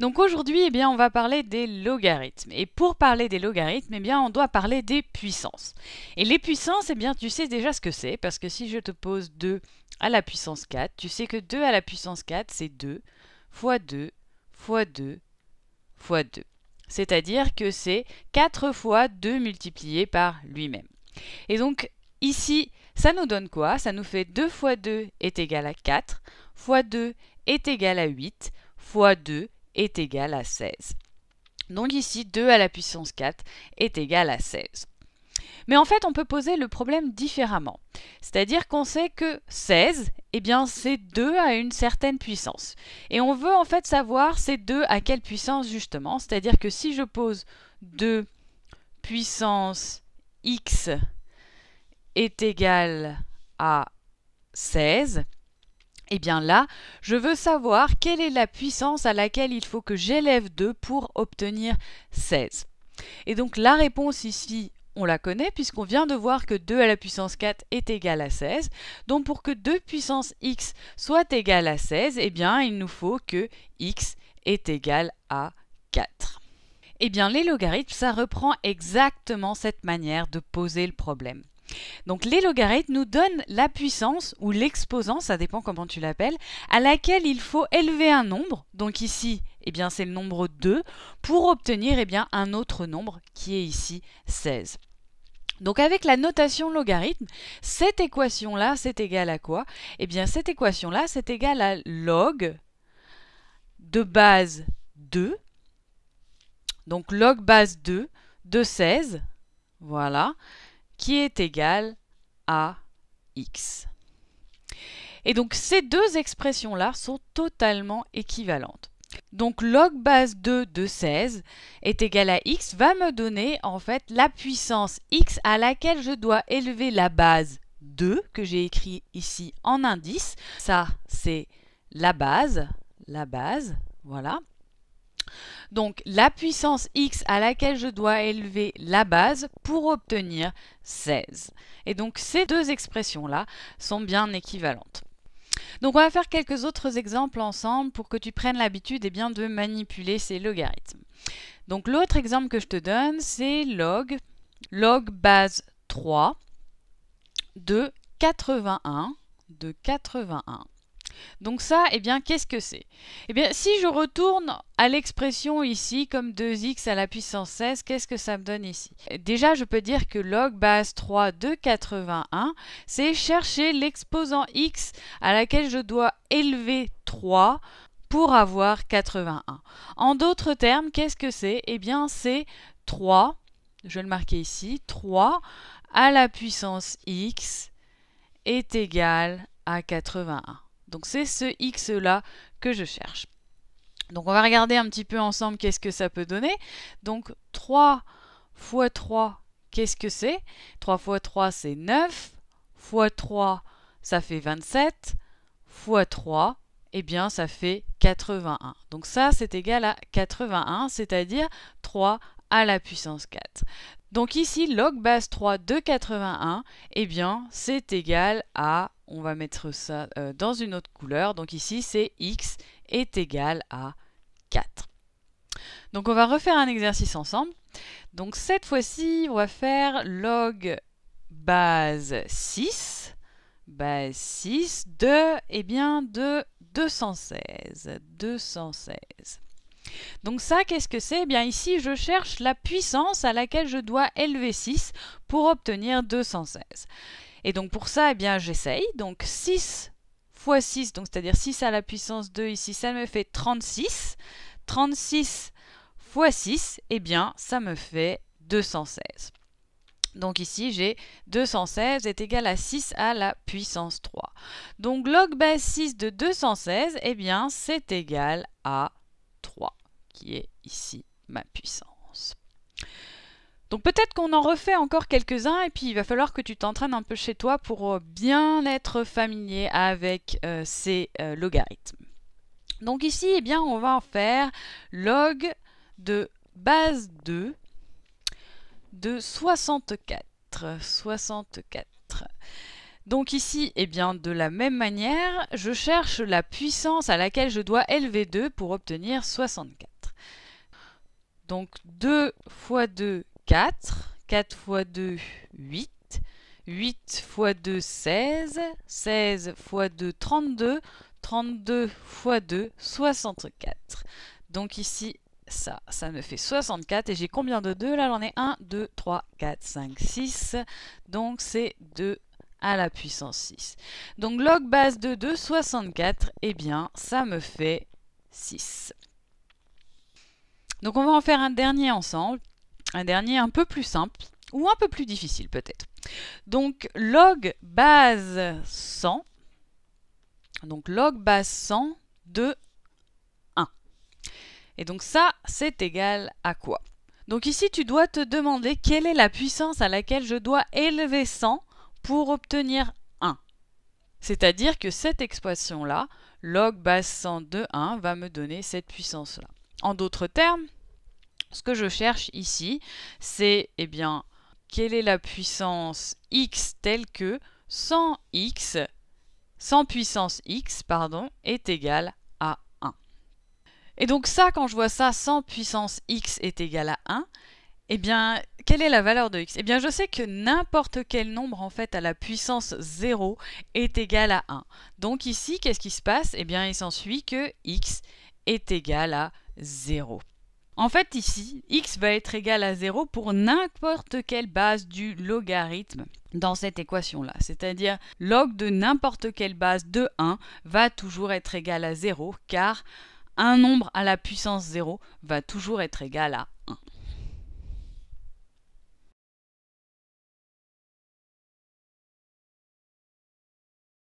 Donc aujourd'hui, eh on va parler des logarithmes. Et pour parler des logarithmes, eh on doit parler des puissances. Et les puissances, eh tu sais déjà ce que c'est, parce que si je te pose 2 à la puissance 4, tu sais que 2 à la puissance 4, c'est 2 fois 2 fois 2 fois 2. C'est-à-dire que c'est 4 fois 2 multiplié par lui-même. Et donc, ici, ça nous donne quoi? Ça nous fait 2 fois 2 est égal à 4, fois 2 est égal à 8, fois 2 est égal à 16. Donc ici, 2 à la puissance 4 est égal à 16. Mais en fait, on peut poser le problème différemment. C'est-à-dire qu'on sait que 16, eh bien, c'est 2 à une certaine puissance. Et on veut en fait savoir c'est 2 à quelle puissance justement. C'est-à-dire que si je pose 2 puissance x est égal à 16, et eh bien là, je veux savoir quelle est la puissance à laquelle il faut que j'élève 2 pour obtenir 16. Et donc la réponse ici, on la connaît puisqu'on vient de voir que 2 à la puissance 4 est égal à 16. Donc pour que 2 puissance x soit égal à 16, eh bien il nous faut que x est égal à 4. Eh bien les logarithmes, ça reprend exactement cette manière de poser le problème. Donc les logarithmes nous donnent la puissance ou l'exposant, ça dépend comment tu l'appelles, à laquelle il faut élever un nombre. Donc ici, eh bien c'est le nombre 2 pour obtenir eh un autre nombre qui est ici 16. Donc avec la notation logarithme, cette équation-là, c'est égal à quoi? Eh bien cette équation-là, c'est égal à log de base 2. Donc log base 2 de 16. Voilà qui est égal à x. Et donc ces deux expressions-là sont totalement équivalentes. Donc log base 2 de 16 est égal à x va me donner en fait la puissance x à laquelle je dois élever la base 2 que j'ai écrit ici en indice. Ça c'est la base, la base, voilà. Donc la puissance x à laquelle je dois élever la base pour obtenir 16. Et donc ces deux expressions-là sont bien équivalentes. Donc on va faire quelques autres exemples ensemble pour que tu prennes l'habitude eh de manipuler ces logarithmes. Donc l'autre exemple que je te donne, c'est log, log base 3 de 81, de 81. Donc ça, eh bien, qu'est-ce que c'est? Eh bien, si je retourne à l'expression ici comme 2x à la puissance 16, qu'est-ce que ça me donne ici? Déjà, je peux dire que log base 3 de 81, c'est chercher l'exposant x à laquelle je dois élever 3 pour avoir 81. En d'autres termes, qu'est-ce que c'est? Eh bien, c'est 3, je vais le marquer ici, 3 à la puissance x est égal à 81. Donc c'est ce x-là que je cherche. Donc on va regarder un petit peu ensemble qu'est-ce que ça peut donner. Donc 3 fois 3, qu'est-ce que c'est? 3 fois 3, c'est 9. Fois 3, ça fait 27. Fois 3, eh bien ça fait 81. Donc ça, c'est égal à 81, c'est-à-dire 3 à la puissance 4. Donc ici, log base 3 de 81, eh bien, c'est égal à, on va mettre ça euh, dans une autre couleur, donc ici, c'est x est égal à 4. Donc on va refaire un exercice ensemble. Donc cette fois-ci, on va faire log base 6, base 6 de, eh bien, de 216. 216. Donc ça, qu'est-ce que c'est? Eh bien ici, je cherche la puissance à laquelle je dois élever 6 pour obtenir 216. Et donc pour ça, eh bien j'essaye. Donc 6 fois 6, donc c'est-à-dire 6 à la puissance 2 ici, ça me fait 36. 36 fois 6, eh bien ça me fait 216. Donc ici, j'ai 216 est égal à 6 à la puissance 3. Donc log base 6 de 216, eh bien, c'est égal à 3 qui est ici ma puissance. Donc peut-être qu'on en refait encore quelques-uns et puis il va falloir que tu t'entraînes un peu chez toi pour euh, bien être familier avec euh, ces euh, logarithmes. Donc ici, eh bien, on va en faire log de base 2 de 64. 64. Donc ici, eh bien, de la même manière, je cherche la puissance à laquelle je dois élever 2 pour obtenir 64. Donc 2 fois 2, 4. 4 fois 2, 8. 8 fois 2, 16. 16 fois 2, 32. 32 fois 2, 64. Donc ici, ça, ça me fait 64. Et j'ai combien de 2 Là, j'en ai 1, 2, 3, 4, 5, 6. Donc c'est 2 à la puissance 6. Donc log base de 2, 64, eh bien, ça me fait 6. Donc on va en faire un dernier ensemble, un dernier un peu plus simple, ou un peu plus difficile peut-être. Donc log base 100, donc log base 100 de 1. Et donc ça, c'est égal à quoi? Donc ici, tu dois te demander quelle est la puissance à laquelle je dois élever 100 pour obtenir 1. C'est-à-dire que cette expression-là, log base 100 de 1, va me donner cette puissance-là. En d'autres termes, ce que je cherche ici, c'est eh bien quelle est la puissance x telle que 100x, 100 puissance x, pardon, est égal à 1. Et donc ça, quand je vois ça, 100 puissance x est égal à 1, eh bien, quelle est la valeur de x? Eh bien, je sais que n'importe quel nombre en fait à la puissance 0 est égal à 1. Donc ici, qu'est-ce qui se passe? Eh bien, il s'ensuit que x est égal à 0. En fait, ici, x va être égal à 0 pour n'importe quelle base du logarithme dans cette équation-là. C'est-à-dire, log de n'importe quelle base de 1 va toujours être égal à 0, car un nombre à la puissance 0 va toujours être égal à